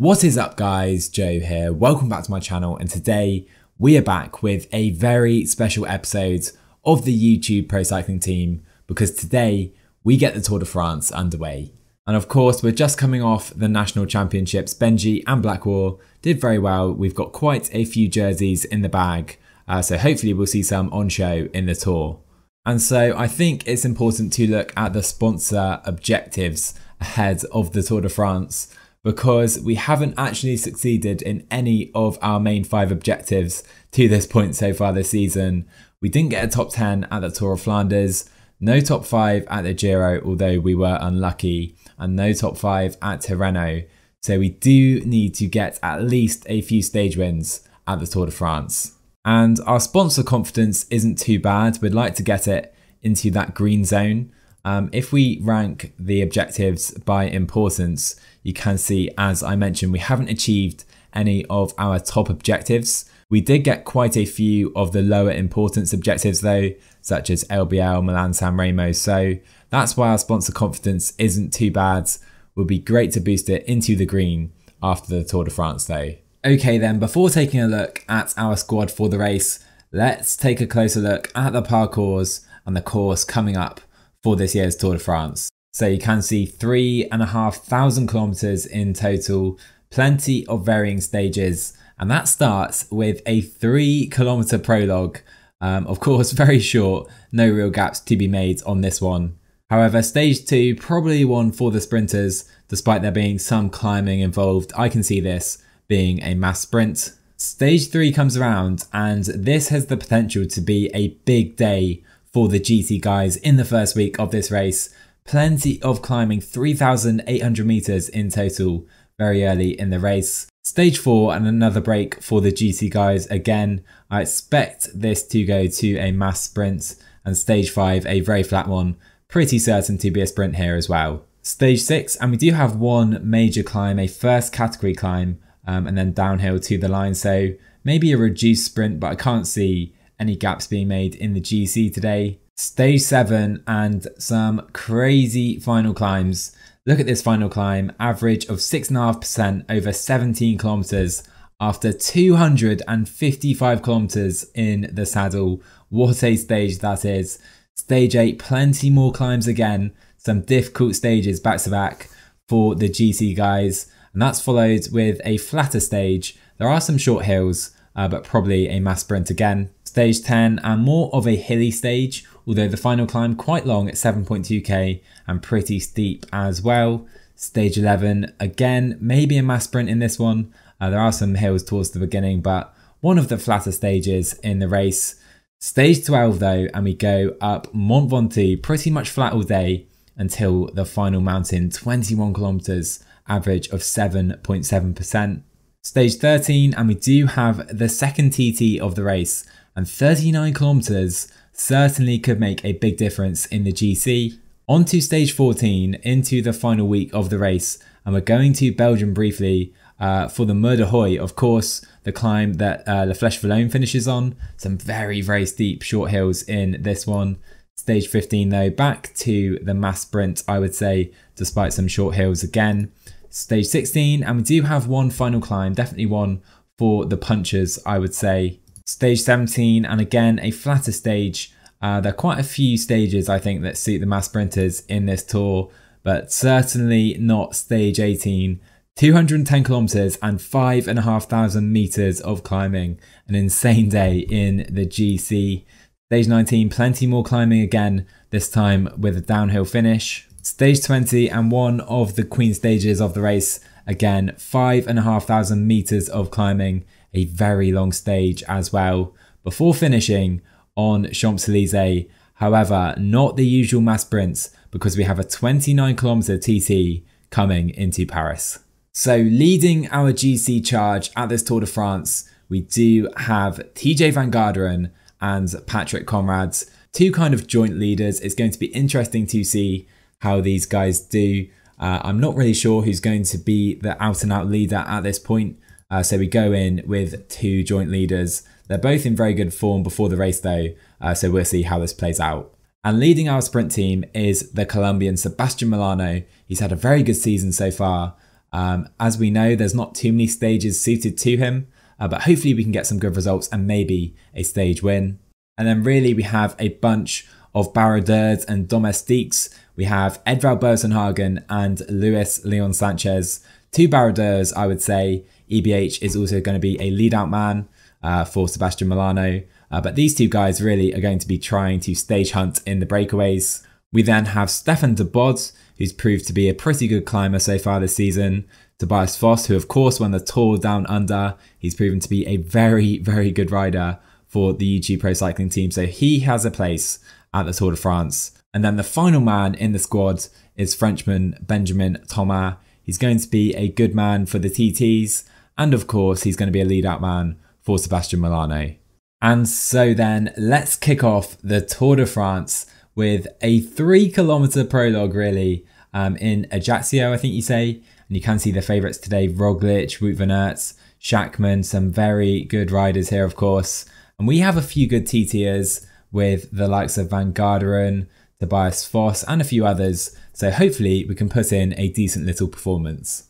What is up guys, Joe here, welcome back to my channel and today we are back with a very special episode of the YouTube Pro Cycling team because today we get the Tour de France underway. And of course, we're just coming off the national championships. Benji and Blackwar did very well. We've got quite a few jerseys in the bag, uh, so hopefully we'll see some on show in the tour. And so I think it's important to look at the sponsor objectives ahead of the Tour de France because we haven't actually succeeded in any of our main five objectives to this point so far this season. We didn't get a top 10 at the Tour of Flanders, no top 5 at the Giro, although we were unlucky, and no top 5 at Tirreno. So we do need to get at least a few stage wins at the Tour de France. And our sponsor confidence isn't too bad. We'd like to get it into that green zone. Um, if we rank the objectives by importance, you can see, as I mentioned, we haven't achieved any of our top objectives. We did get quite a few of the lower importance objectives though, such as LBL, Milan San Remo. So that's why our sponsor confidence isn't too bad. Would be great to boost it into the green after the Tour de France though. Okay then, before taking a look at our squad for the race, let's take a closer look at the parcours and the course coming up for this year's Tour de France. So you can see three and a half thousand kilometers in total, plenty of varying stages, and that starts with a three kilometer prologue. Um, of course, very short, no real gaps to be made on this one. However, stage two, probably one for the sprinters, despite there being some climbing involved. I can see this being a mass sprint. Stage three comes around, and this has the potential to be a big day for the GC guys in the first week of this race. Plenty of climbing, 3,800 meters in total, very early in the race. Stage 4 and another break for the GC guys again. I expect this to go to a mass sprint and stage 5 a very flat one. Pretty certain to be a sprint here as well. Stage 6 and we do have one major climb, a first category climb um, and then downhill to the line. So maybe a reduced sprint but I can't see any gaps being made in the GC today. Stage 7 and some crazy final climbs. Look at this final climb, average of 6.5% over 17 kilometers after 255 kilometers in the saddle. What a stage that is. Stage 8, plenty more climbs again. Some difficult stages back to back for the GC guys. And that's followed with a flatter stage. There are some short hills, uh, but probably a mass sprint again. Stage 10 and more of a hilly stage, although the final climb quite long at 7.2k and pretty steep as well. Stage 11, again, maybe a mass sprint in this one. Uh, there are some hills towards the beginning, but one of the flatter stages in the race. Stage 12 though, and we go up Mont Ventoux, pretty much flat all day until the final mountain, 21 kilometers, average of 7.7%. Stage 13, and we do have the second TT of the race, and 39 kilometers certainly could make a big difference in the GC. On to stage 14, into the final week of the race, and we're going to Belgium briefly uh, for the Mur de Huy, of course, the climb that uh, La Flèche Wallonne finishes on. Some very, very steep short hills in this one. Stage 15 though, back to the mass sprint, I would say, despite some short hills again. Stage 16, and we do have one final climb, definitely one for the punchers, I would say. Stage 17, and again, a flatter stage. Uh, there are quite a few stages, I think, that suit the mass sprinters in this tour, but certainly not stage 18. 210 kilometers and 5,500 meters of climbing. An insane day in the GC. Stage 19, plenty more climbing again, this time with a downhill finish. Stage 20 and one of the queen stages of the race. Again, 5,500 meters of climbing a very long stage as well before finishing on Champs Elysees. However, not the usual mass sprints because we have a 29 kilometer TT coming into Paris. So, leading our GC charge at this Tour de France, we do have TJ Van Garderen and Patrick Konrads, two kind of joint leaders. It's going to be interesting to see how these guys do. Uh, I'm not really sure who's going to be the out and out leader at this point. Uh, so we go in with two joint leaders. They're both in very good form before the race though, uh, so we'll see how this plays out. And leading our sprint team is the Colombian Sebastian Molano. He's had a very good season so far. Um, as we know, there's not too many stages suited to him, uh, but hopefully we can get some good results and maybe a stage win. And then really we have a bunch of Baroudeurs and Domestiques. We have Edvald Boasson and Luis Leon Sanchez. Two Baroudeurs, I would say. EBH is also going to be a lead out man uh, for Sebastian Molano. Uh, but these two guys really are going to be trying to stage hunt in the breakaways. We then have Stefan de Bod, who's proved to be a pretty good climber so far this season. Tobias Foss, who of course won the Tour Down Under. He's proven to be a very, very good rider for the UCI Pro Cycling team. So he has a place at the Tour de France. And then the final man in the squad is Frenchman Benjamin Thomas. He's going to be a good man for the TTs. And of course, he's going to be a lead out man for Sebastian Molano. And so then let's kick off the Tour de France with a three kilometer prologue, really, um, in Ajaccio, I think you say. And you can see the favourites today Roglic, Wout van Aert, Schachmann, some very good riders here, of course. And we have a few good TTers with the likes of Van Garderen, Tobias Foss, and a few others. So hopefully we can put in a decent little performance.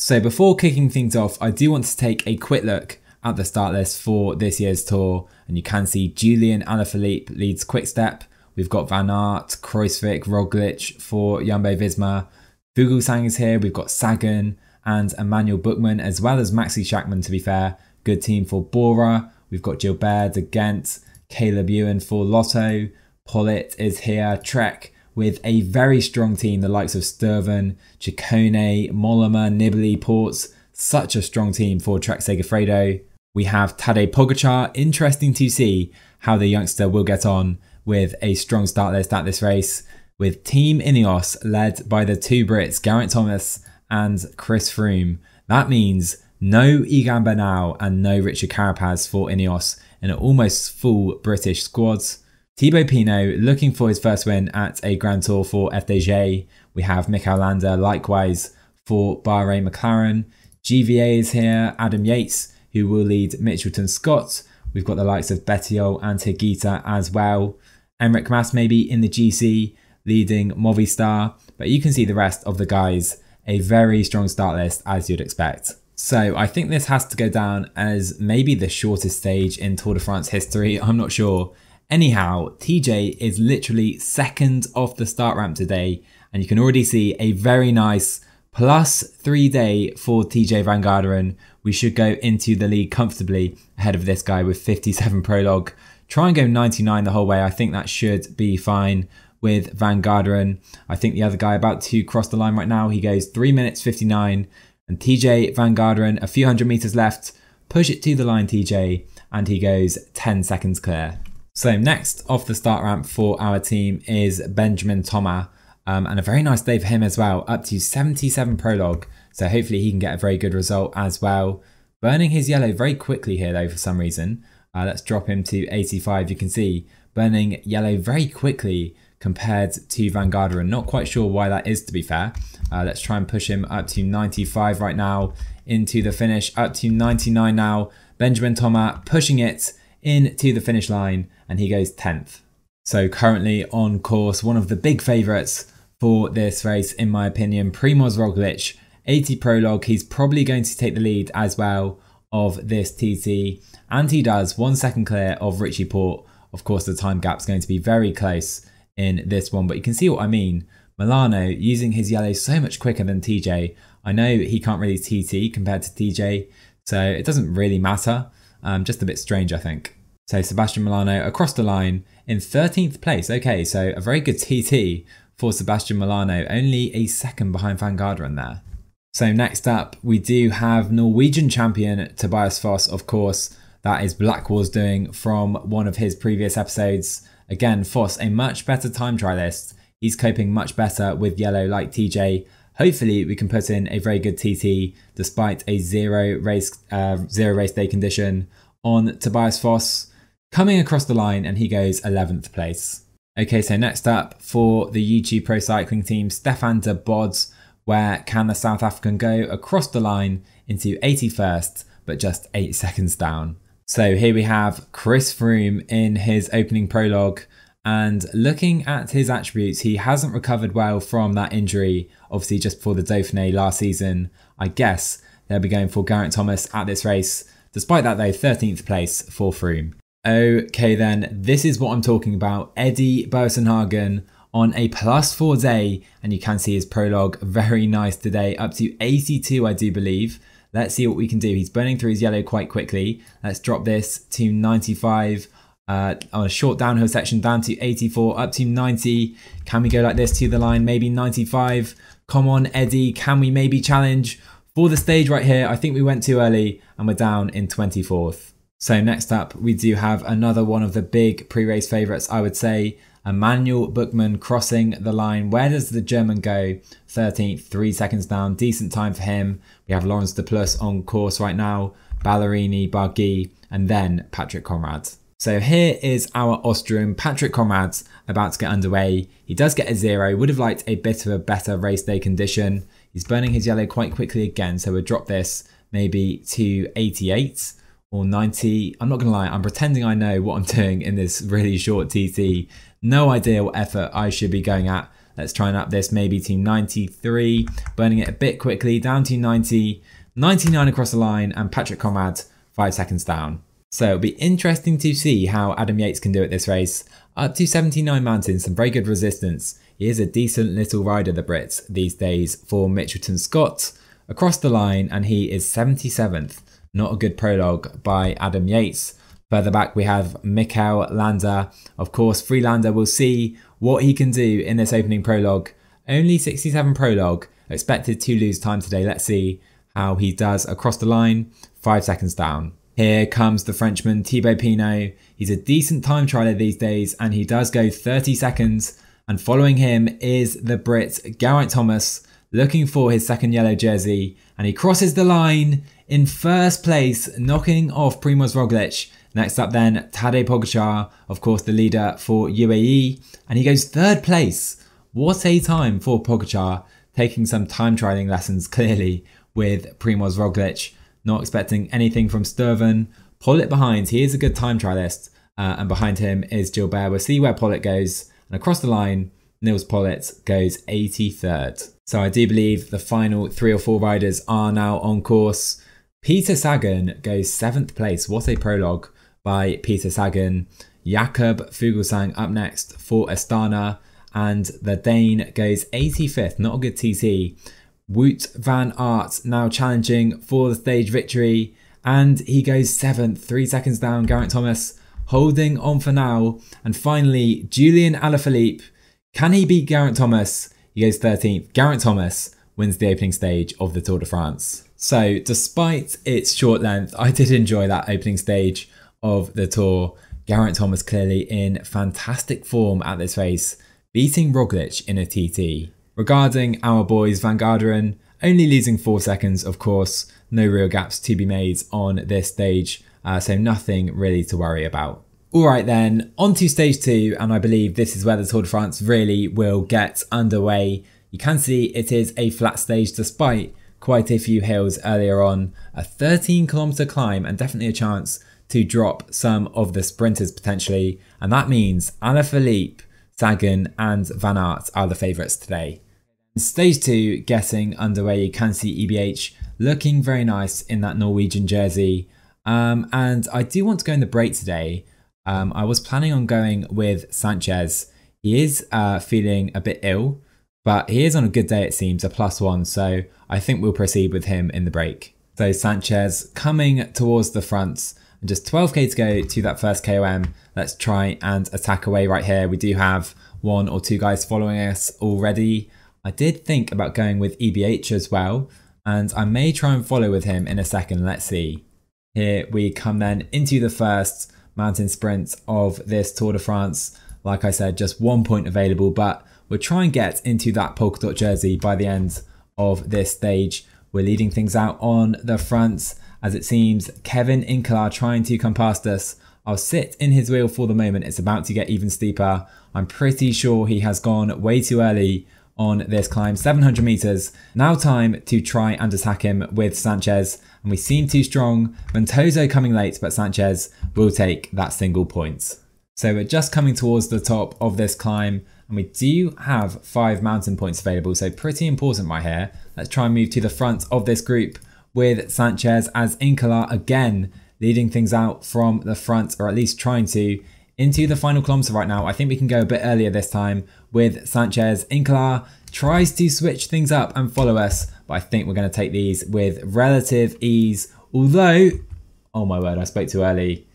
So before kicking things off, I do want to take a quick look at the start list for this year's tour. And you can see Julian Alaphilippe leads Quickstep. We've got Van Aert, Kruijswijk, Roglic for Jumbo Visma. Fuglsang is here. We've got Sagan and Emmanuel Buchmann, as well as Maxi Schachmann, to be fair. Good team for Bora. We've got Gilbert De Gendt, Caleb Ewan for Lotto. Politt is here. Trek with a very strong team, the likes of Stuyven, Ciccone, Mollema, Nibali, Porte. Such a strong team for Trek Segafredo. We have Tadej Pogacar. Interesting to see how the youngster will get on with a strong start list at this race, with Team Ineos led by the two Brits, Geraint Thomas and Chris Froome. That means no Egan Bernal and no Richard Carapaz for Ineos in an almost full British squad. Thibaut Pinot looking for his first win at a Grand Tour for FDJ. We have Mikel Landa likewise for Bahrain McLaren. GVA is here, Adam Yates who will lead Mitchelton Scott. We've got the likes of Bettiol and Higuita as well. Enric Mas maybe in the GC leading Movistar, but you can see the rest of the guys. A very strong start list as you'd expect. So I think this has to go down as maybe the shortest stage in Tour de France history. I'm not sure. Anyhow, TJ is literally second off the start ramp today, and you can already see a very nice plus three day for TJ Van Garderen. We should go into the lead comfortably ahead of this guy with 57 prologue. Try and go 99 the whole way. I think that should be fine with Van Garderen. I think the other guy about to cross the line right now. He goes 3 minutes 59. And TJ Van Garderen, a few hundred meters left. Push it to the line, TJ. And he goes 10 seconds clear. So next off the start ramp for our team is Benjamin Thomas. Um, and a very nice day for him as well, up to 77 prologue. So hopefully he can get a very good result as well. Burning his yellow very quickly here though for some reason. Uh, let's drop him to 85. You can see burning yellow very quickly compared to Van Garderen. Not quite sure why that is to be fair. Uh, let's try and push him up to 95 right now into the finish. Up to 99 now. Benjamin Thomas pushing it into the finish line and he goes 10th. So currently on course, one of the big favourites for this race, in my opinion. Primoz Roglic, 80 prologue. He's probably going to take the lead as well of this TT. And he does one second clear of Richie Porte. Of course, the time gap's going to be very close in this one, but you can see what I mean. Molano using his yellow so much quicker than TJ. I know he can't really TT compared to TJ, so it doesn't really matter. Um, just a bit strange, I think. So Sebastian Molano across the line in 13th place. Okay, so a very good TT for Sebastian Molano, only a second behind Van Garderen there. So next up, we do have Norwegian champion Tobias Foss, of course. That is Blackwar's doing from one of his previous episodes. Again, Foss, a much better time trialist. He's coping much better with yellow like TJ. Hopefully, we can put in a very good TT despite a zero race uh, zero race day condition on Tobias Foss coming across the line, and he goes 11th place. Okay, so next up for the YouTube Pro Cycling team, Stefan de Bods. Where can the South African go across the line into 81st, but just 8 seconds down? So here we have Chris Froome in his opening prologue. And looking at his attributes, he hasn't recovered well from that injury, obviously just before the Dauphiné last season. I guess they'll be going for Geraint Thomas at this race. Despite that, though, 13th place for Froome. Okay, then, this is what I'm talking about. Eddie Boasson-Hagen on a plus four day, and you can see his prologue very nice today, up to 82, I do believe. Let's see what we can do. He's burning through his yellow quite quickly. Let's drop this to 95 uh, on a short downhill section, down to 84, up to 90. Can we go like this to the line? Maybe 95. Come on, Eddie. Can we maybe challenge for the stage right here? I think we went too early and we're down in 24th. So next up, we do have another one of the big pre-race favourites, I would say. Emmanuel Buchmann crossing the line. Where does the German go? 13th, three seconds down. Decent time for him. We have Laurens de Plus on course right now, Ballerini, Barguil, and then Patrick Konrad. So here is our Austrian Patrick Konrad about to get underway. He does get a zero, would have liked a bit of a better race day condition. He's burning his yellow quite quickly again, so we'll drop this maybe to 88 or 90. I'm not gonna lie, I'm pretending I know what I'm doing in this really short TT. No idea what effort I should be going at. Let's try and up this maybe to 93, burning it a bit quickly, down to 90, 99 across the line, and Patrick Konrad five seconds down. So it'll be interesting to see how Adam Yates can do at this race. Up to 79 mountains, some very good resistance. He is a decent little rider, the Brits, these days for Mitchelton Scott. Across the line, and he is 77th. Not a good prologue by Adam Yates. Further back, we have Mikel Landa. Of course, Freelander will see what he can do in this opening prologue. Only 67 prologue, expected to lose time today. Let's see how he does across the line, five seconds down. Here comes the Frenchman Thibaut Pinot. He's a decent time trialer these days and he does go 30 seconds. And following him is the Brit Geraint Thomas looking for his second yellow jersey and he crosses the line in first place, knocking off Primoz Roglic. Next up then, Tadej Pogacar, of course the leader for UAE, and he goes third place. What a time for Pogacar, taking some time trialing lessons clearly with Primoz Roglic. Not expecting anything from Stuyven. Politt behind, he is a good time trialist, uh, and behind him is Gilbert. We'll see where Politt goes, and across the line, Nils Politt goes 83rd. So I do believe the final three or four riders are now on course. Peter Sagan goes seventh place. What a prologue by Peter Sagan. Jakob Fuglsang up next for Astana. And the Dane goes 85th. Not a good TT. Wout van Aert now challenging for the stage victory. And he goes seventh, three seconds down. Geraint Thomas holding on for now. And finally, Julian Alaphilippe. Can he beat Geraint Thomas? He goes 13th. Geraint Thomas wins the opening stage of the Tour de France. So, despite its short length, I did enjoy that opening stage of the Tour. Geraint Thomas clearly in fantastic form at this race, beating Roglic in a TT. Regarding our boys Van Garderen, only losing 4 seconds, of course, no real gaps to be made on this stage, uh, so nothing really to worry about. Alright then, on to stage 2, and I believe this is where the Tour de France really will get underway. You can see it is a flat stage despite quite a few hills earlier on, a 13 kilometer climb and definitely a chance to drop some of the sprinters potentially. And that means Alaphilippe, Sagan and Van Aert are the favourites today. Stage 2 getting underway, you can see EBH looking very nice in that Norwegian jersey. Um, and I do want to go in the break today. Um, I was planning on going with Sanchez. He is uh, feeling a bit ill, but he is on a good day, it seems, a plus one. So I think we'll proceed with him in the break. So Sanchez coming towards the front and just 12k to go to that first KOM. Let's try and attack away right here. We do have one or two guys following us already. I did think about going with EBH as well, and I may try and follow with him in a second. Let's see. Here we come then into the first mountain sprint of this Tour de France. Like I said, just one point available, but we'll try and get into that polka dot jersey by the end of this stage. We're leading things out on the front as it seems Kevin Inkelaar trying to come past us. I'll sit in his wheel for the moment. It's about to get even steeper. I'm pretty sure he has gone way too early on this climb, 700 meters. Now time to try and attack him with Sanchez. And we seem too strong. Ventoso coming late, but Sanchez will take that single point. So we're just coming towards the top of this climb and we do have five mountain points available. So pretty important right here. Let's try and move to the front of this group with Sanchez as Inkelaar again leading things out from the front or at least trying to into the final kilometer right now. I think we can go a bit earlier this time with Sanchez. Inkelaar tries to switch things up and follow us, but I think we're going to take these with relative ease. Although, oh my word, I spoke too early.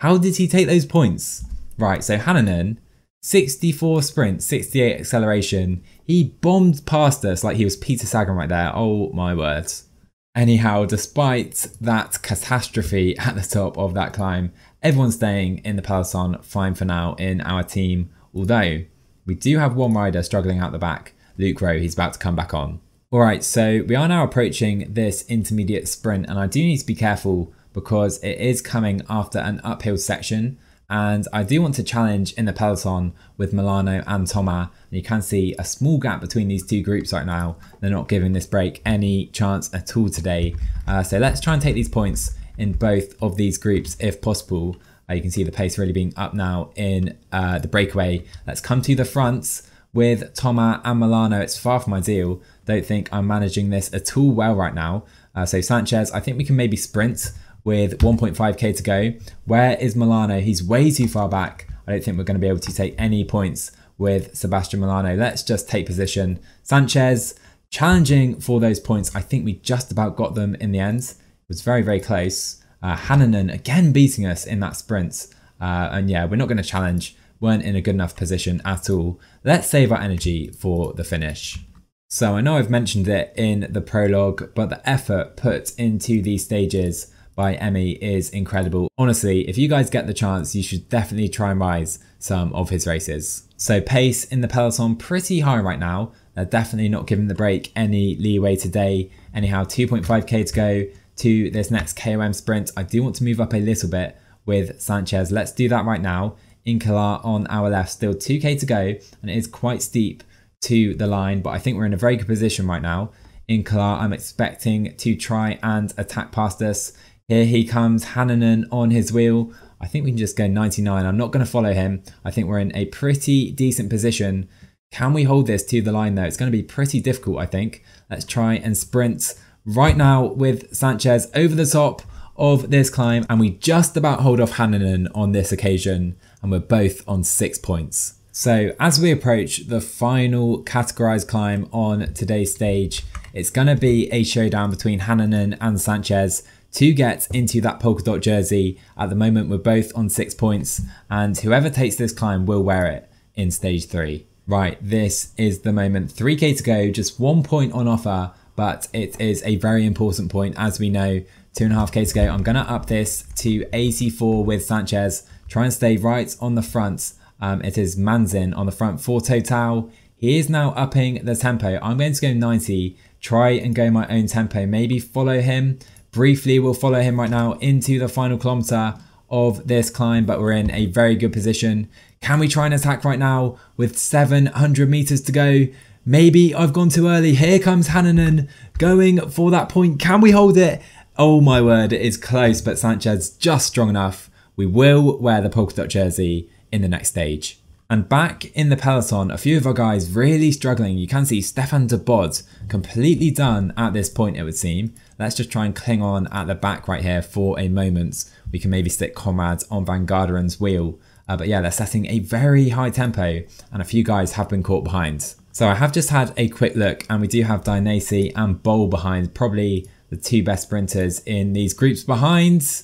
How did he take those points? Right, so Hänninen, 64 sprint, 68 acceleration. He bombed past us like he was Peter Sagan right there. Oh my words. Anyhow, despite that catastrophe at the top of that climb, everyone's staying in the peloton fine for now in our team. Although we do have one rider struggling out the back, Luke Rowe, he's about to come back on. Alright, so we are now approaching this intermediate sprint and I do need to be careful because it is coming after an uphill section and I do want to challenge in the peloton with Molano and Toma. And you can see a small gap between these two groups right now. They're not giving this break any chance at all today. Uh, so let's try and take these points in both of these groups if possible. Uh, you can see the pace really being up now in uh, the breakaway. Let's come to the fronts with Toma and Molano. It's far from ideal. Don't think I'm managing this at all well right now. Uh, so Sanchez, I think we can maybe sprint with 1.5k to go. Where is Molano? He's way too far back. I don't think we're going to be able to take any points with Sebastian Molano. Let's just take position. Sanchez challenging for those points. I think we just about got them in the end. Was very, very close. Uh, Hänninen again beating us in that sprint. Uh, and yeah, we're not going to challenge. Weren't in a good enough position at all. Let's save our energy for the finish. So I know I've mentioned it in the prologue, but the effort put into these stages by Emmy is incredible. Honestly, if you guys get the chance, you should definitely try and rise some of his races. So pace in the peloton pretty high right now. They're definitely not giving the break any leeway today. Anyhow, 2.5k to go to this next KOM sprint. I do want to move up a little bit with Sanchez. Let's do that right now. Inkelaar on our left, still 2k to go, and it is quite steep to the line, but I think we're in a very good position right now. Inkelaar, I'm expecting to try and attack past us. Here he comes, Hänninen on his wheel. I think we can just go 99. I'm not going to follow him. I think we're in a pretty decent position. Can we hold this to the line though? It's going to be pretty difficult, I think. Let's try and sprint right now with Sanchez over the top of this climb. And we just about hold off Hänninen on this occasion. And we're both on six points. So as we approach the final categorized climb on today's stage, it's going to be a showdown between Hänninen and Sanchez to get into that polka dot jersey. At the moment, we're both on six points, and whoever takes this climb will wear it in stage three. Right, this is the moment. 3k to go, just one point on offer, but it is a very important point as we know. Two and a half k to go. I'm going to up this to 84 with Sanchez. Try and stay right on the front. Um, it is Manzin on the front for Total. He is now upping the tempo. I'm going to go 90, try and go my own tempo, maybe follow him, Briefly, we'll follow him right now into the final kilometer of this climb, but we're in a very good position. Can we try and attack right now with 700 meters to go? Maybe I've gone too early. Here comes Hänninen going for that point. Can we hold it? Oh my word, it is close, but Sanchez just strong enough. We will wear the polka dot jersey in the next stage. And back in the peloton, a few of our guys really struggling. You can see Stefan de Bod completely done at this point, it would seem. Let's just try and cling on at the back right here for a moment. We can maybe stick Konrads on Van Garderen's wheel. Uh, but yeah, they're setting a very high tempo and a few guys have been caught behind. So I have just had a quick look and we do have Dainese and Bol behind, probably the two best sprinters in these groups behind.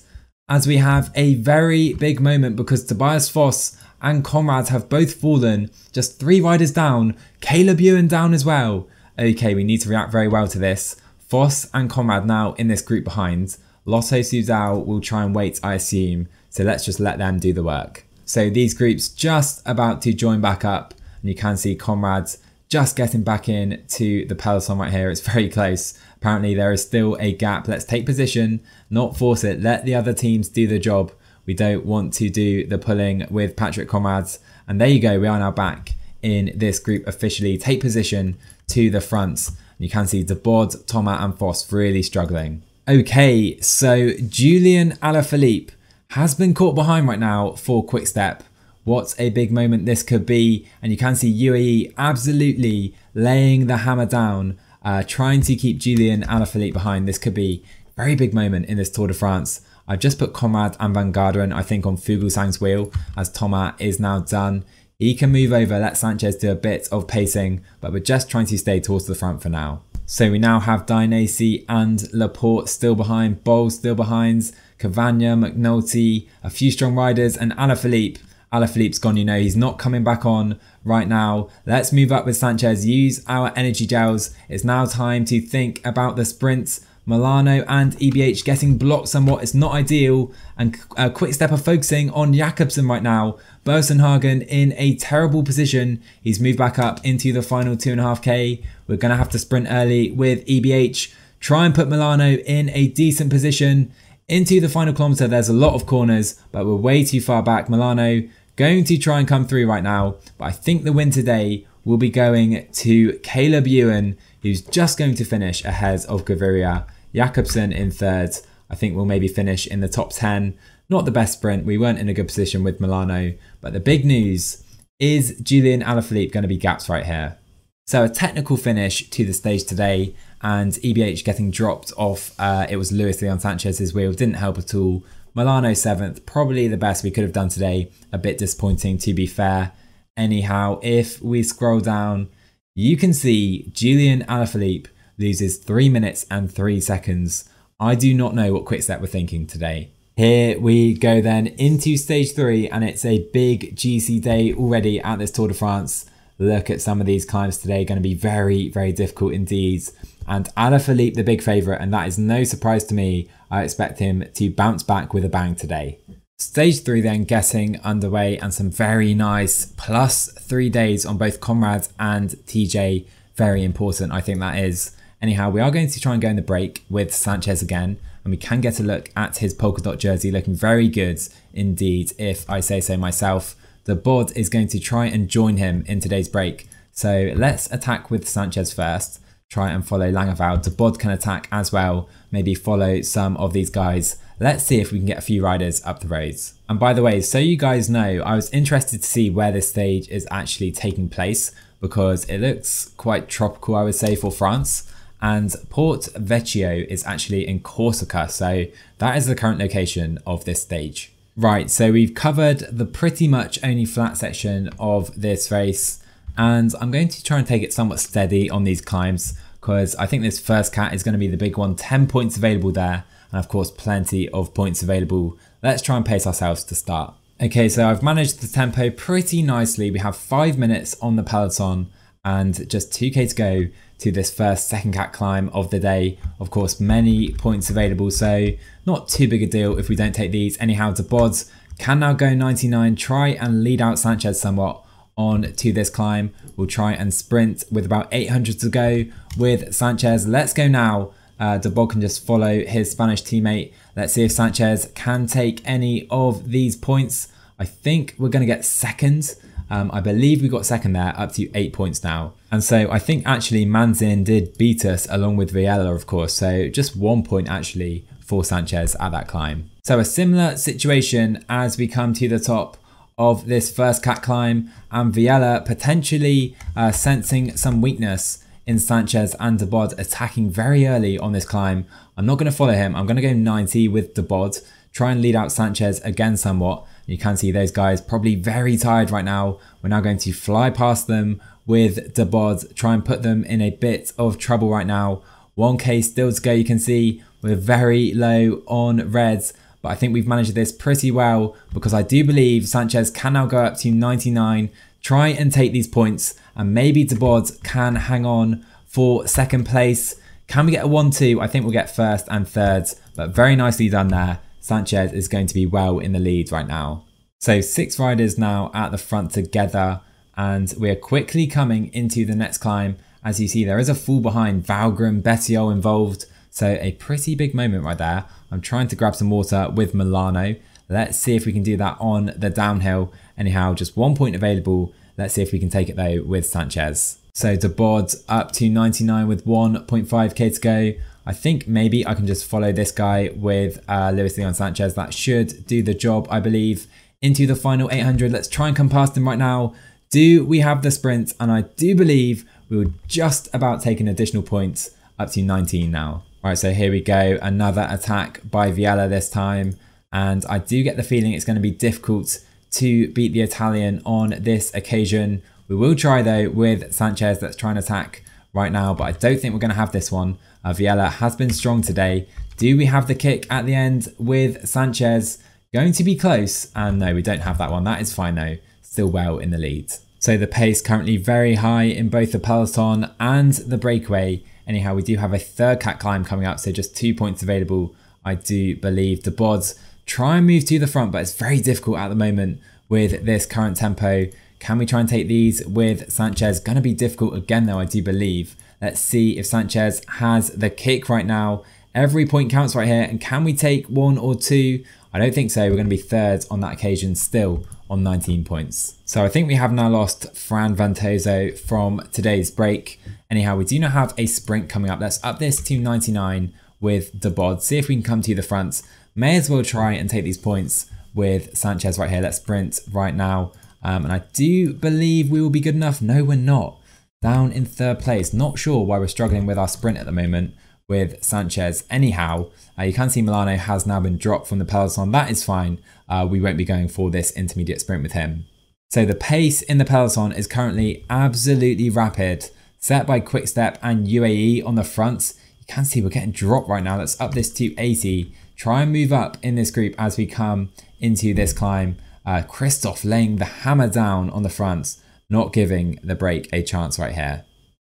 As we have a very big moment because Tobias Foss and Konrad have both fallen. Just three riders down. Caleb Ewan down as well. Okay, we need to react very well to this. Foss and Konrad now in this group behind. Lotto Soudal will try and wait, I assume. So let's just let them do the work. So these groups just about to join back up. And you can see Konrad's just getting back in to the peloton right here. It's very close. Apparently there is still a gap. Let's take position, not force it. Let the other teams do the job. We don't want to do the pulling with Patrick Konrads. And there you go, we are now back in this group officially. Take position to the front. You can see De Bod, Thomas and Foss really struggling. Okay, so Julian Alaphilippe has been caught behind right now for Quickstep. What a big moment this could be. And you can see UAE absolutely laying the hammer down, uh, trying to keep Julian Alaphilippe behind. This could be a very big moment in this Tour de France. I've just put Konrad and Van Garderen, I think, on Fuglsang's wheel as Thomas is now done. He can move over, let Sanchez do a bit of pacing, but we're just trying to stay towards the front for now. So we now have Dainese and Laporte still behind, Bol still behind, Cavagna, McNulty, a few strong riders, and Alaphilippe. Alaphilippe's gone, you know, he's not coming back on right now. Let's move up with Sanchez, use our energy gels. It's now time to think about the sprints. Molano and EBH getting blocked somewhat. It's not ideal. And uh, Quick-Step are focusing on Jakobsen right now. Boasson-Hagen in a terrible position. He's moved back up into the final 2.5k. We're going to have to sprint early with EBH. Try and put Molano in a decent position. Into the final kilometre, there's a lot of corners, but we're way too far back. Molano going to try and come through right now, but I think the win today will be going to Caleb Ewan, who's just going to finish ahead of Gaviria. Jakobsen in third. I think we'll maybe finish in the top 10. Not the best sprint. We weren't in a good position with Molano. But the big news is Julian Alaphilippe going to be gaps right here. So a technical finish to the stage today and EBH getting dropped off. Uh, it was Luis Leon Sanchez's wheel. Didn't help at all. Molano 7th. Probably the best we could have done today. A bit disappointing to be fair. Anyhow, if we scroll down, you can see Julian Alaphilippe loses 3 minutes and 3 seconds. I do not know what Quickstep were thinking today. Here we go then into stage 3 and it's a big GC day already at this Tour de France. Look at some of these climbs today, going to be very, very difficult indeed. And Alaphilippe, the big favourite, and that is no surprise to me. I expect him to bounce back with a bang today. Stage 3 then getting underway and some very nice plus 3 days on both Konrad and TJ. Very important, I think that is. Anyhow, we are going to try and go in the break with Sanchez again, and we can get a look at his polka dot jersey looking very good indeed, if I say so myself. De Bod is going to try and join him in today's break. So let's attack with Sanchez first, try and follow Langeveld. De Bod can attack as well, maybe follow some of these guys. Let's see if we can get a few riders up the roads. And by the way, so you guys know, I was interested to see where this stage is actually taking place because it looks quite tropical, I would say, for France and Port Vecchio is actually in Corsica, so that is the current location of this stage. Right, so we've covered the pretty much only flat section of this race, and I'm going to try and take it somewhat steady on these climbs because I think this first cat is going to be the big one. 10 points available there, and of course, plenty of points available. Let's try and pace ourselves to start. Okay, so I've managed the tempo pretty nicely. We have five minutes on the peloton and just 2k to go to this first second cat climb of the day. Of course, many points available, so not too big a deal if we don't take these. Anyhow, De Bods can now go 99, try and lead out Sanchez somewhat on to this climb. We'll try and sprint with about 800 to go with Sanchez. Let's go now. Uh, De Bod can just follow his Spanish teammate. Let's see if Sanchez can take any of these points. I think we're going to get second. Um, I believe we got second there, up to eight points now. And so I think actually Manzin did beat us along with Villella, of course. So just one point actually for Sanchez at that climb. So a similar situation as we come to the top of this first cat climb and Villella potentially uh, sensing some weakness in Sanchez and De Bod attacking very early on this climb. I'm not going to follow him. I'm going to go 90 with De Bod, try and lead out Sanchez again somewhat. You can see those guys probably very tired right now. We're now going to fly past them with De Bod, try and put them in a bit of trouble right now. 1k still to go, you can see we're very low on reds, but I think we've managed this pretty well because I do believe Sanchez can now go up to 99, try and take these points, and maybe De Bod can hang on for second place. Can we get a 1-2? I think we'll get first and thirds, but very nicely done there. Sanchez is going to be well in the lead right now. So six riders now at the front together and we're quickly coming into the next climb. As you see, there is a fall behind Valgren, Bettiol involved. So a pretty big moment right there. I'm trying to grab some water with Molano. Let's see if we can do that on the downhill. Anyhow, just one point available. Let's see if we can take it though with Sanchez. So De Bod up to 99 with 1.5k to go. I think maybe I can just follow this guy with uh, Luis Leon Sanchez. That should do the job, I believe. Into the final 800. Let's try and come past him right now. Do we have the sprint? And I do believe we will just about take an additional points up to 19 now. All right, so here we go. Another attack by Villella this time. And I do get the feeling it's going to be difficult to beat the Italian on this occasion. We will try though with Sanchez. that's trying to attack right now, but I don't think we're going to have this one. Uh, Villella has been strong today. Do we have the kick at the end with Sanchez? Going to be close. And no, we don't have that one. That is fine though. Still well in the lead. So the pace currently very high in both the peloton and the breakaway. Anyhow, we do have a third cat climb coming up, so just two points available. I do believe De Bods try and move to the front, but it's very difficult at the moment with this current tempo. Can we try and take these with Sanchez? Going to be difficult again though, I do believe. Let's see if Sanchez has the kick right now. Every point counts right here. And can we take one or two? I don't think so. We're going to be third on that occasion still on 19 points. So I think we have now lost Fran Ventoso from today's break. Anyhow, we do now have a sprint coming up. Let's up this to 99 with De Bod. See if we can come to the front. May as well try and take these points with Sanchez right here. Let's sprint right now. Um, and I do believe we will be good enough. No, we're not. Down in third place. Not sure why we're struggling with our sprint at the moment with Sanchez. Anyhow, uh, you can see Molano has now been dropped from the peloton. That is fine. Uh, we won't be going for this intermediate sprint with him. So the pace in the peloton is currently absolutely rapid, set by Quickstep and UAE on the fronts. You can see we're getting dropped right now. Let's up this to 80. Try and move up in this group as we come into this climb. Uh, Kristoff laying the hammer down on the fronts, not giving the break a chance right here.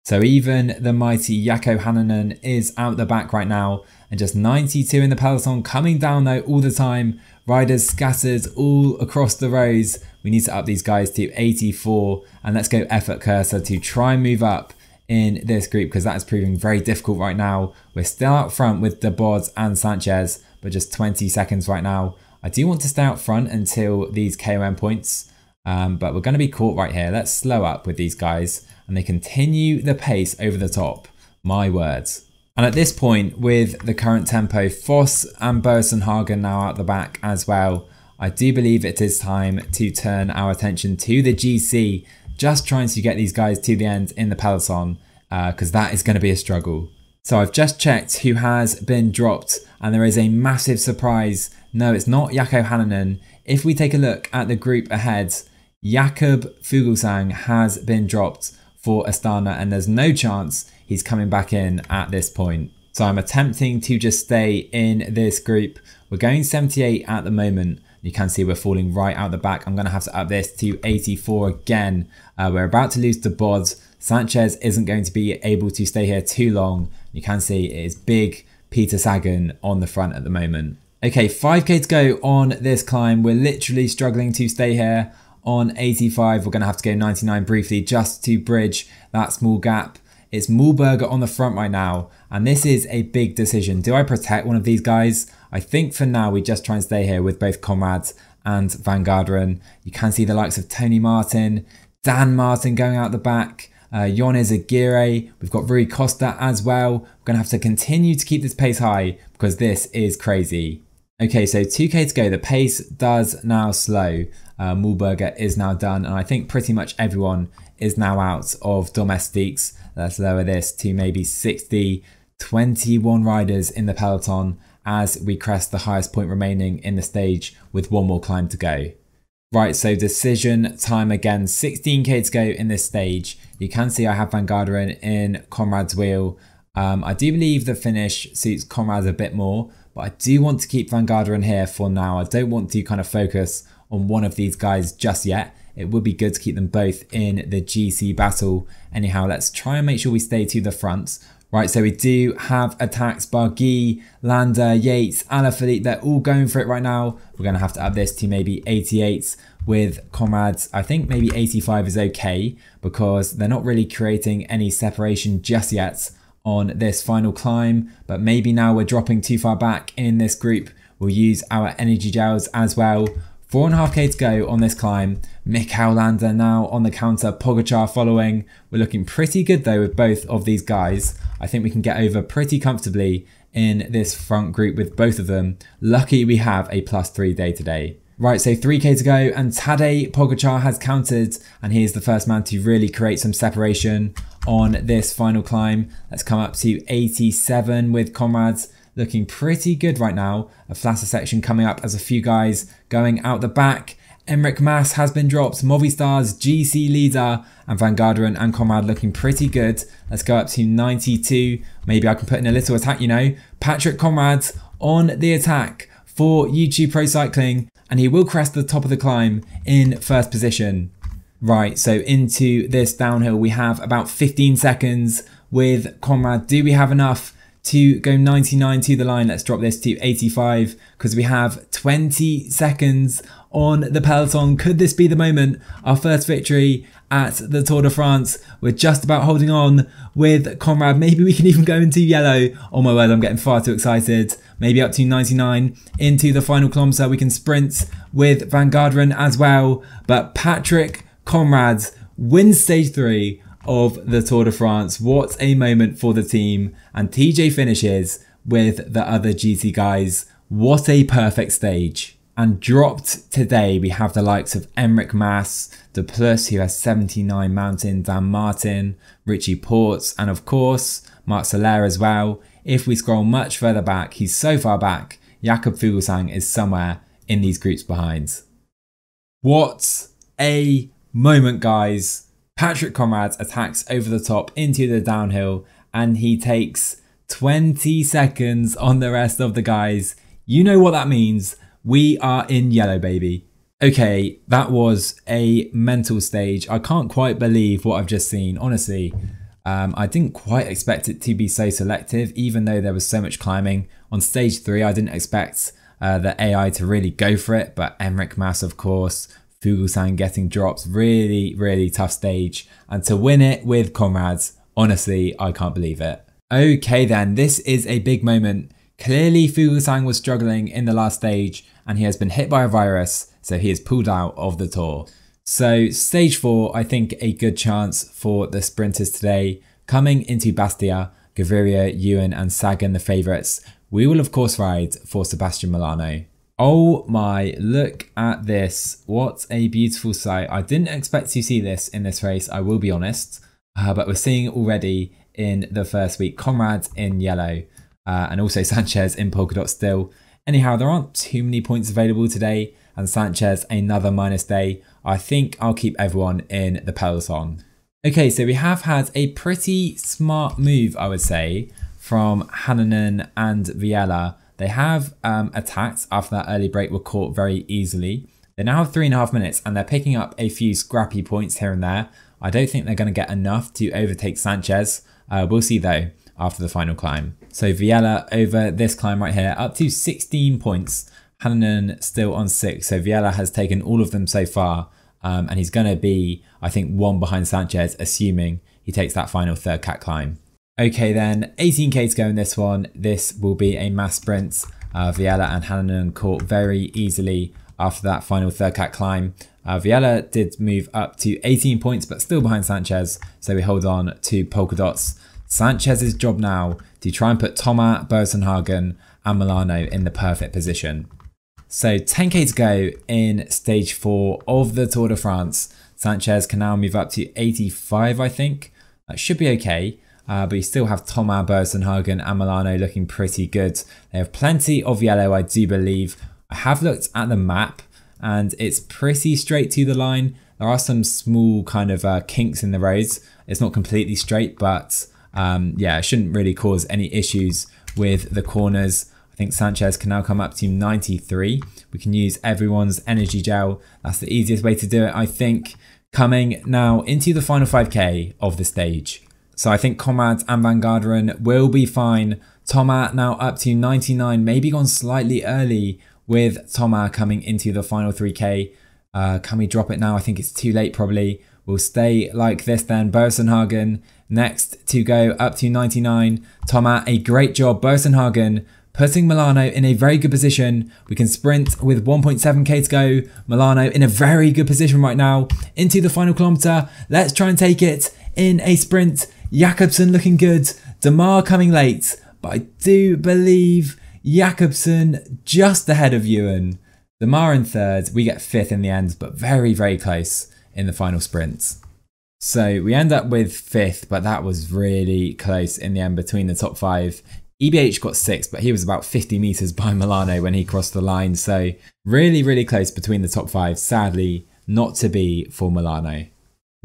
So even the mighty Jaakko Hänninen is out the back right now and just 92 in the peloton coming down though all the time. Riders scattered all across the rows. We need to up these guys to 84 and let's go effort cursor to try and move up in this group because that is proving very difficult right now. We're still out front with Bods and Sanchez, but just 20 seconds right now. I do want to stay out front until these KOM points, um, but we're going to be caught right here. Let's slow up with these guys and they continue the pace over the top. My words. And at this point, with the current tempo, Foss and Hagen now out the back as well, I do believe it is time to turn our attention to the GC, just trying to get these guys to the end in the peloton, because uh, that is going to be a struggle. So I've just checked who has been dropped, and there is a massive surprise. No, it's not Jaakko Hänninen. If we take a look at the group ahead, Jakob Fuglsang has been dropped for Astana, and there's no chance he's coming back in at this point. So I'm attempting to just stay in this group. We're going 78 at the moment. You can see we're falling right out the back. I'm going to have to up this to 84 again. Uh, we're about to lose to Bods. Sanchez isn't going to be able to stay here too long. You can see it is big Peter Sagan on the front at the moment. Okay, 5k to go on this climb. We're literally struggling to stay here on 85. We're going to have to go 99 briefly just to bridge that small gap. It's Mühlberger on the front right now, and this is a big decision. Do I protect one of these guys? I think for now we just try and stay here with both Konrads and Van Garderen. You can see the likes of Tony Martin, Dan Martin going out the back, uh, Jonas Aguirre. We've got Rui Costa as well. We're going to have to continue to keep this pace high because this is crazy. Okay, so 2k to go. The pace does now slow. Uh, Mühlberger is now done, and I think pretty much everyone is now out of domestiques. Let's lower this to maybe 60, 21 riders in the peloton as we crest the highest point remaining in the stage with one more climb to go. Right, so decision time again, 16k to go in this stage. You can see I have Van Garderen in Konrad's wheel. Um, I do believe the finish suits Konrad a bit more, but I do want to keep Van Garderen here for now. I don't want to kind of focus on one of these guys just yet. It would be good to keep them both in the GC battle. Anyhow, let's try and make sure we stay to the front. Right, so we do have attacks. Barguil, Landa, Yates, Alaphilippe, they're all going for it right now. We're going to have to add this to maybe 88 with Konrads. I think maybe 85 is okay because they're not really creating any separation just yet on this final climb, but maybe now we're dropping too far back in this group. We'll use our energy gels as well Four and a half K to go on this climb. Mikel Landa now on the counter, Pogacar following. We're looking pretty good though with both of these guys. I think we can get over pretty comfortably in this front group with both of them. Lucky we have a plus three day today. Right, so 3k to go, and Tadej Pogacar has countered, and he is the first man to really create some separation on this final climb. Let's come up to 87 with Konrads looking pretty good right now. A flatter section coming up as a few guys going out the back. Enric Mas has been dropped. Movistar's GC leader and Van Garderen and Konrad looking pretty good. Let's go up to 92. Maybe I can put in a little attack, you know. Patrick Konrad on the attack for YouTube Pro Cycling and he will crest the top of the climb in first position. Right, so into this downhill, we have about 15 seconds with Konrad. Do we have enough to go 99 to the line? Let's drop this to 85 because we have 20 seconds on the peloton. Could this be the moment? Our first victory at the Tour de France. We're just about holding on with Konrad. Maybe we can even go into yellow. Oh my word, I'm getting far too excited. Maybe up to 99 into the final kilometre. We can sprint with Van Garderen as well. But Patrick Konrad wins stage three of the Tour de France. What a moment for the team. And TJ finishes with the other GC guys. What a perfect stage. And dropped today, we have the likes of Enric Mas, De Plus, who has 79 mountain, Dan Martin, Richie Portes, and of course, Marc Soler as well. If we scroll much further back, he's so far back, Jakob Fuglsang is somewhere in these groups behind. What a moment, guys. Patrick Konrad attacks over the top into the downhill and he takes 20 seconds on the rest of the guys. You know what that means. We are in yellow, baby. Okay, that was a mental stage. I can't quite believe what I've just seen, honestly. Um, I didn't quite expect it to be so selective, even though there was so much climbing. On stage three, I didn't expect uh, the AI to really go for it, but Enric Mas, of course, Fuglsang getting drops, really, really tough stage. And to win it with Konrads, honestly, I can't believe it. Okay then, this is a big moment. Clearly Fuglsang was struggling in the last stage and he has been hit by a virus, so he is pulled out of the tour. So stage 4, I think a good chance for the sprinters today. Coming into Bastia, Gaviria, Ewan and Sagan the favourites. We will of course ride for Sebastian Molano. Oh my, look at this. What a beautiful sight. I didn't expect to see this in this race, I will be honest. Uh, but we're seeing already in the first week. Konrad's in yellow uh, and also Sanchez in polka dot still. Anyhow, there aren't too many points available today, and Sanchez another minus day. I think I'll keep everyone in the peloton. Okay, so we have had a pretty smart move, I would say, from Hänninen and Villella. They have um, attacked after that early break were caught very easily. They now have three and a half minutes and they're picking up a few scrappy points here and there. I don't think they're going to get enough to overtake Sanchez. Uh, we'll see though after the final climb. So Villella over this climb right here, up to 16 points. Hänninen still on six. So Villella has taken all of them so far. Um, and he's going to be, I think, one behind Sanchez, assuming he takes that final third cat climb. Okay, then 18k to go in this one. This will be a mass sprint. Uh, Villella and Hänninen caught very easily after that final third cat climb. Uh, Villella did move up to 18 points, but still behind Sanchez. So we hold on to polka dots. Sanchez's job now to try and put Thomas, Boasson-Hagen and Molano in the perfect position. So 10k to go in stage 4 of the Tour de France. Sanchez can now move up to 85 I think. That should be okay. Uh, but you still have Thomas, Boasson-Hagen and Molano looking pretty good. They have plenty of yellow I do believe. I have looked at the map and it's pretty straight to the line. There are some small kind of uh, kinks in the roads. It's not completely straight but um, yeah, it shouldn't really cause any issues with the corners. I think Sanchez can now come up to 93. We can use everyone's energy gel. That's the easiest way to do it, I think. Coming now into the final 5k of the stage. So I think Konrad and Van Garderen will be fine. Thomas now up to 99, maybe gone slightly early with Thomas coming into the final 3k. Uh, can we drop it now? I think it's too late probably. We'll stay like this then. Boasson-Hagen next to go up to 99. Thomas, a great job. Boasson-Hagen putting Molano in a very good position. We can sprint with 1.7k to go. Molano in a very good position right now into the final kilometre. Let's try and take it in a sprint. Jakobsen looking good. Démare coming late, but I do believe Jakobsen just ahead of Ewan. Démare in third. We get fifth in the end, but very, very close in the final sprint. So we end up with fifth, but that was really close in the end between the top five. EBH got sixth, but he was about 50 meters by Molano when he crossed the line. So really, really close between the top five. Sadly, not to be for Molano.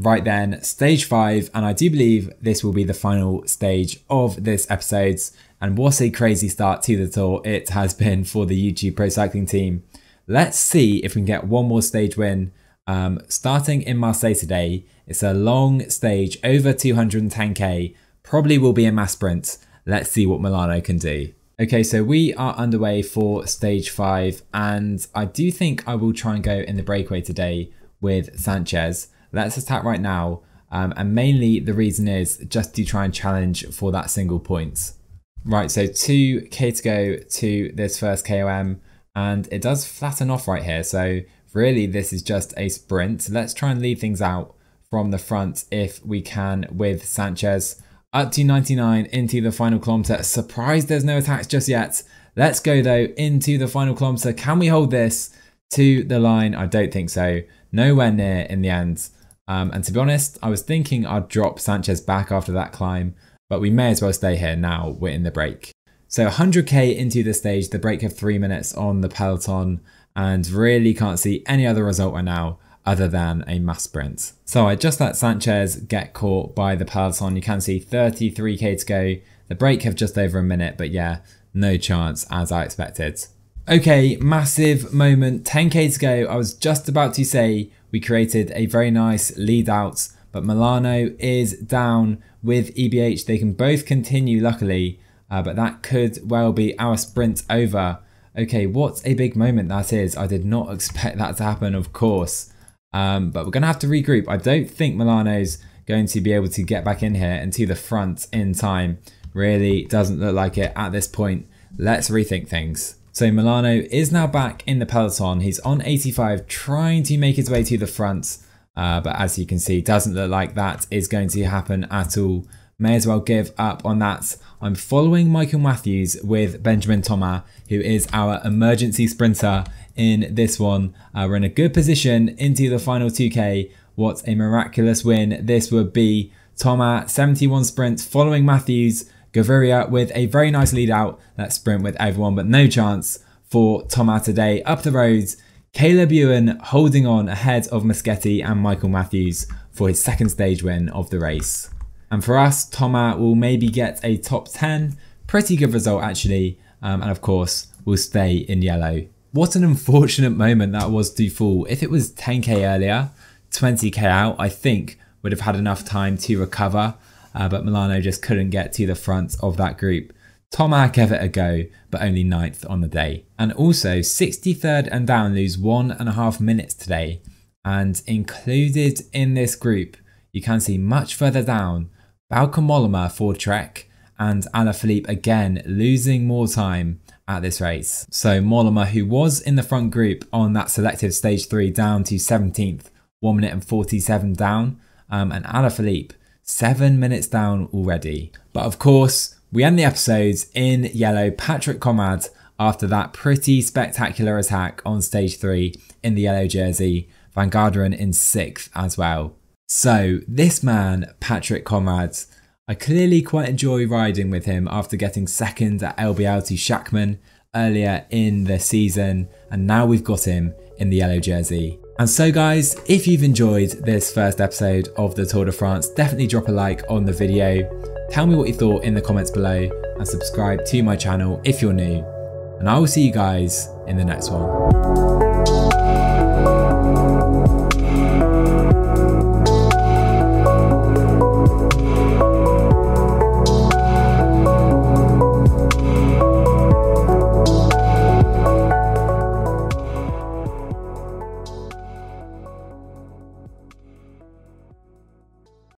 Right then, stage five, and I do believe this will be the final stage of this episode. And what a crazy start to the tour it has been for the YouTube Pro Cycling team. Let's see if we can get one more stage win. Um, starting in Marseille today, it's a long stage, over 210k, probably will be a mass sprint. Let's see what Molano can do. Okay, so we are underway for stage five, and I do think I will try and go in the breakaway today with Sanchez. Let's attack right now, um, and mainly the reason is just to try and challenge for that single point. Right, so 2k to go to this first KOM, and it does flatten off right here, so really this is just a sprint. Let's try and lead things out from the front if we can with Sanchez. Up to 99 into the final kilometre. Surprised there's no attacks just yet. Let's go though into the final kilometre. Can we hold this to the line? I don't think so. Nowhere near in the end. Um, and to be honest, I was thinking I'd drop Sanchez back after that climb, but we may as well stay here now we're in the break. So 100k into the stage, the break of three minutes on the peloton, and really can't see any other result right now other than a mass sprint. So I just let Sanchez get caught by the peloton. You can see 33k to go. The break have just over a minute, but yeah, no chance as I expected. Okay, massive moment, 10k to go. I was just about to say we created a very nice lead out, but Molano is down with EBH. They can both continue, luckily, uh, but that could well be our sprint over. Okay, what a big moment that is. I did not expect that to happen, of course. Um, but we're going to have to regroup. I don't think Molano's going to be able to get back in here and to the front in time. Really doesn't look like it at this point. Let's rethink things. So Molano is now back in the peloton. He's on 85, trying to make his way to the front. Uh, but as you can see, doesn't look like that is going to happen at all. May as well give up on that. I'm following Michael Matthews with Benjamin Thomas, who is our emergency sprinter in this one. Uh, we're in a good position into the final 2K. What a miraculous win this would be. Thomas, 71 sprints following Matthews. Gaviria with a very nice lead out. That sprint with everyone, but no chance for Thomas today. Up the roads, Caleb Ewan holding on ahead of Moschetti and Michael Matthews for his second stage win of the race. And for us, Thomas will maybe get a top 10. Pretty good result actually. Um, and of course, will stay in yellow what an unfortunate moment that was to fall. If it was 10k earlier, 20k out, I think would have had enough time to recover, uh, but Molano just couldn't get to the front of that group. Tomac gave it a go, but only ninth on the day. And also, 63rd and down lose one and a half minutes today. And included in this group, you can see much further down, Bauke Mollema for Trek and Alaphilippe again losing more time at this race. So Mollema, who was in the front group on that selective stage 3 down to 17th, 1 minute and 47 down, um, and Alaphilippe 7 minutes down already. But of course, we end the episodes in yellow. Patrick Konrad after that pretty spectacular attack on stage 3 in the yellow jersey. Van Garderen in 6th as well. So this man, Patrick Konrad, I clearly quite enjoy riding with him after getting second at LBL Schachmann earlier in the season and now we've got him in the yellow jersey. And so guys, if you've enjoyed this first episode of the Tour de France, definitely drop a like on the video. Tell me what you thought in the comments below and subscribe to my channel if you're new. And I will see you guys in the next one.